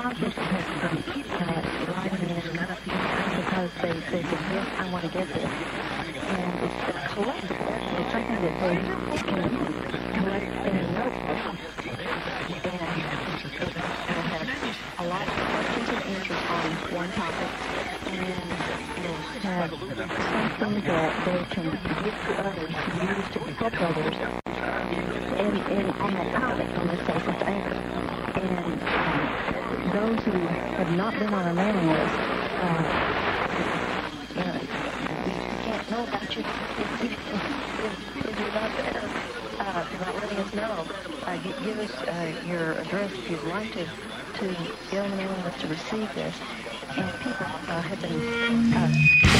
sponsors because they, they yes, I want to get this. And it's a collectible. It's something they can collect in a notebook. And have a lot of questions and on one topic. And have something that they can give to others use to protect others. And, and on that topic, on this um, those who have not been on a mailing list, uh, you know, can't know about you if, if, you're not there, uh, not letting us know. Uh, give us uh, your address if you'd like to, to the mailing list to receive this. And people uh, have been uh,